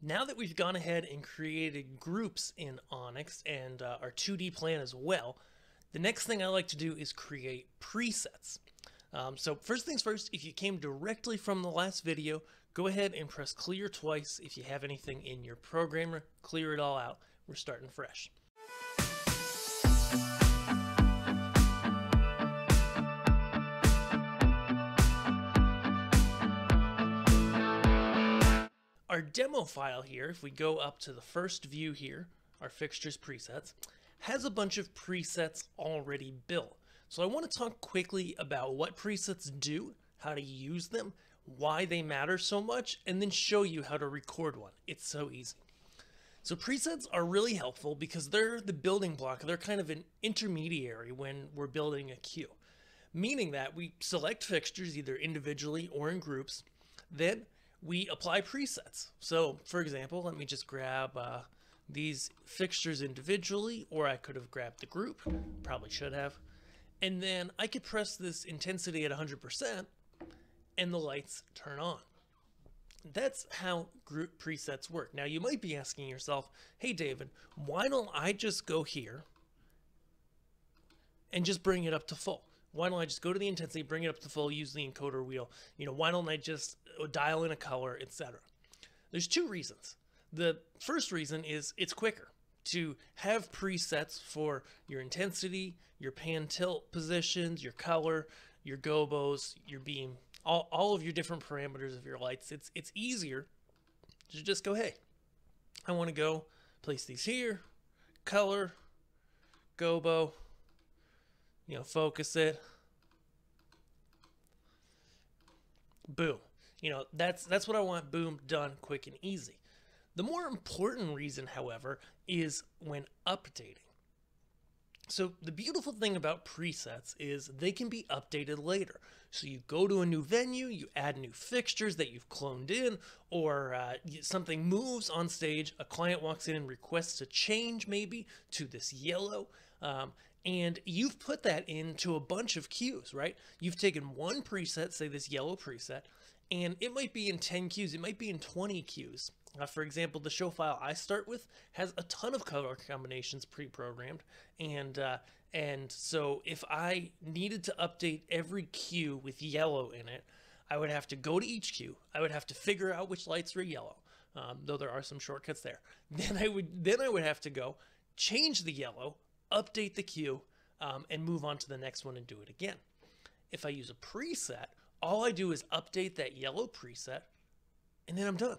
Now that we've gone ahead and created groups in Onyx and uh, our 2D plan as well, the next thing I like to do is create presets. Um, so first things first, if you came directly from the last video, go ahead and press clear twice if you have anything in your programmer, clear it all out. We're starting fresh. Our demo file here, if we go up to the first view here, our fixtures presets, has a bunch of presets already built. So I want to talk quickly about what presets do, how to use them, why they matter so much, and then show you how to record one. It's so easy. So presets are really helpful because they're the building block. They're kind of an intermediary when we're building a cue, meaning that we select fixtures either individually or in groups. Then we apply presets. So for example, let me just grab uh, these fixtures individually, or I could have grabbed the group, probably should have. And then I could press this intensity at 100% and the lights turn on. That's how group presets work. Now you might be asking yourself, hey David, why don't I just go here and just bring it up to full? Why don't I just go to the intensity, bring it up to full, use the encoder wheel? You know, why don't I just uh, dial in a color, etc. There's two reasons. The first reason is it's quicker to have presets for your intensity, your pan tilt positions, your color, your gobos, your beam, all, all of your different parameters of your lights. It's it's easier to just go, hey, I want to go place these here, color, gobo, you know, focus it. Boom. You know, that's that's what I want. Boom, done, quick and easy. The more important reason, however, is when updating. So the beautiful thing about presets is they can be updated later. So you go to a new venue, you add new fixtures that you've cloned in, or uh, something moves on stage, a client walks in and requests a change maybe to this yellow. Um, and you've put that into a bunch of cues, right? You've taken one preset, say this yellow preset, and it might be in 10 cues, it might be in 20 cues. Uh, for example, the show file I start with has a ton of color combinations pre-programmed, and uh, and so if I needed to update every cue with yellow in it, I would have to go to each cue. I would have to figure out which lights are yellow, um, though there are some shortcuts there. Then I would then I would have to go change the yellow, update the cue, um, and move on to the next one and do it again. If I use a preset, all I do is update that yellow preset, and then I'm done.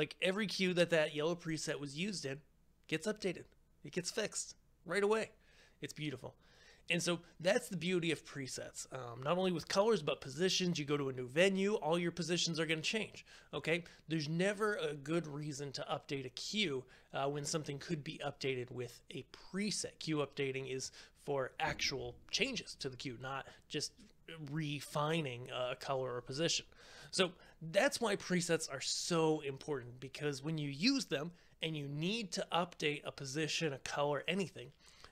Like every cue that that yellow preset was used in gets updated. It gets fixed right away. It's beautiful. And so that's the beauty of presets. Um, not only with colors, but positions. You go to a new venue, all your positions are going to change. Okay. There's never a good reason to update a cue uh, when something could be updated with a preset. Cue updating is for actual changes to the cue, not just refining a color or position. So that's why presets are so important because when you use them and you need to update a position, a color, anything,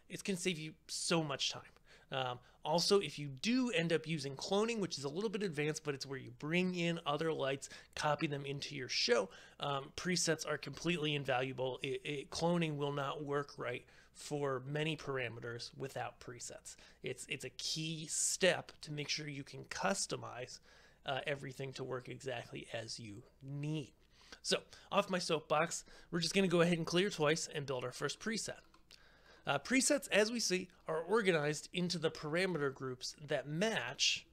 it's going to save you so much time. Um, also, if you do end up using cloning, which is a little bit advanced, but it's where you bring in other lights, copy them into your show, um, presets are completely invaluable. It, it, cloning will not work right for many parameters without presets. It's, it's a key step to make sure you can customize uh, everything to work exactly as you need. So off my soapbox, we're just going to go ahead and clear twice and build our first preset. Uh, presets, as we see, are organized into the parameter groups that match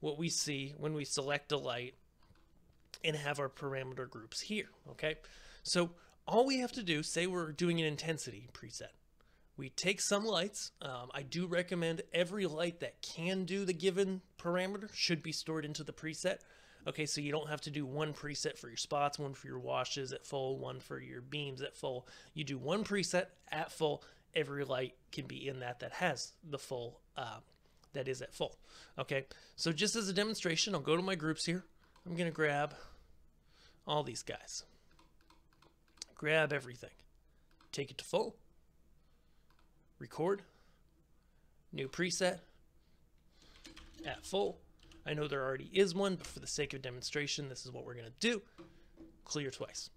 what we see when we select a light and have our parameter groups here, okay? So all we have to do, say we're doing an intensity preset. We take some lights. Um, I do recommend every light that can do the given parameter should be stored into the preset. Okay, so you don't have to do one preset for your spots, one for your washes at full, one for your beams at full. You do one preset at full every light can be in that that has the full, uh, that is at full. Okay, so just as a demonstration, I'll go to my groups here. I'm going to grab all these guys. Grab everything. Take it to full. Record. New preset. At full. I know there already is one, but for the sake of demonstration, this is what we're going to do. Clear twice.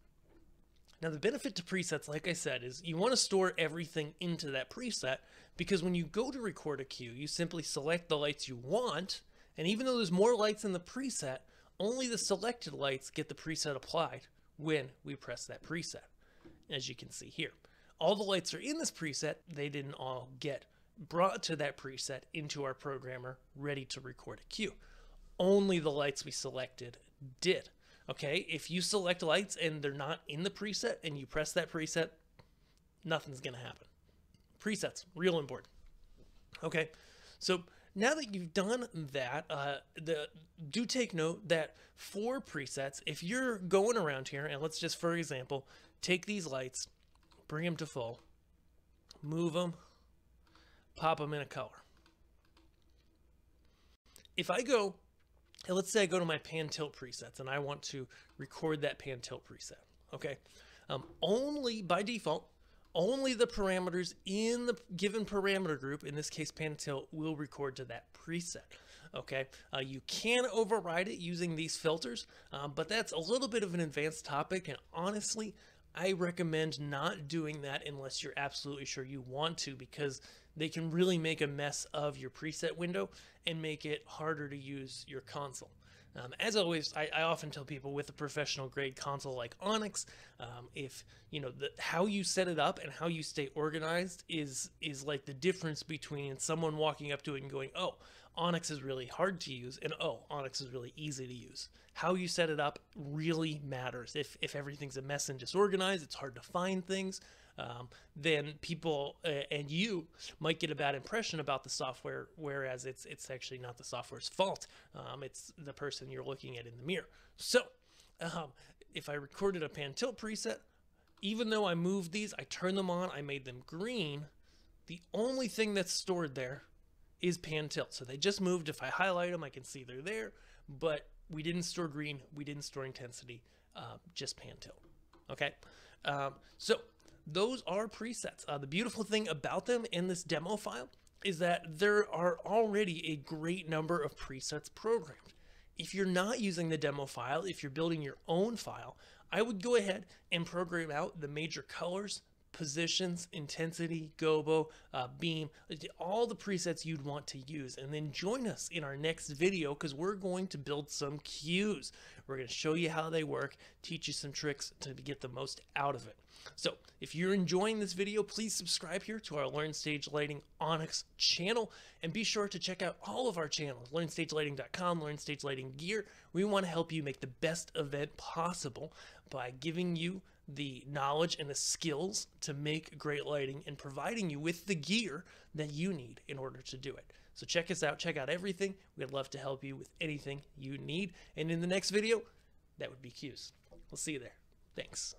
Now, the benefit to presets, like I said, is you want to store everything into that preset because when you go to record a cue, you simply select the lights you want, and even though there's more lights in the preset, only the selected lights get the preset applied when we press that preset, as you can see here. All the lights are in this preset, they didn't all get brought to that preset into our programmer ready to record a cue. Only the lights we selected did. Okay, if you select lights and they're not in the preset and you press that preset, nothing's to happen. Presets, real important. Okay, so now that you've done that, uh, the, do take note that for presets, if you're going around here, and let's just, for example, take these lights, bring them to full, move them, pop them in a color. If I go let's say I go to my pan tilt presets and I want to record that pan tilt preset. Okay. Um, only by default, only the parameters in the given parameter group, in this case pan tilt, will record to that preset. Okay, uh, you can override it using these filters, um, but that's a little bit of an advanced topic, and honestly, I recommend not doing that unless you're absolutely sure you want to, because they can really make a mess of your preset window and make it harder to use your console. Um, as always, I, I, often tell people with a professional grade console like Onyx, um, if you know the, how you set it up and how you stay organized is is like the difference between someone walking up to it and going, "Oh, Onyx is really hard to use," and "Oh, Onyx is really easy to use." How you set it up really matters. If if everything's a mess and disorganized, it's hard to find things um, then people uh, and you might get a bad impression about the software, whereas it's it's actually not the software's fault. Um, it's the person you're looking at in the mirror. So um, if I recorded a pan tilt preset, even though I moved these, I turned them on, I made them green. The only thing that's stored there is pan tilt. So they just moved. If I highlight them, I can see they're there, but we didn't store green, we didn't store intensity, uh, just pan tilt. Okay, um, so those are presets. Uh, the beautiful thing about them in this demo file is that there are already a great number of presets programmed. If you're not using the demo file, if you're building your own file, I would go ahead and program out the major colors, positions, intensity, gobo, uh, beam, all the presets you'd want to use. And then join us in our next video because we're going to build some cues. We're going to show you how they work, teach you some tricks to get the most out of it. So if you're enjoying this video, please subscribe here to our Learn Stage Lighting Onyx channel and be sure to check out all of our channels, learnstagelighting.com, Learn Stage Lighting Gear. We want to help you make the best event possible by giving you the knowledge and the skills to make great lighting and providing you with the gear that you need in order to do it. So check us out, check out everything. We'd love to help you with anything you need. And in the next video, that would be cues. We'll see you there. Thanks.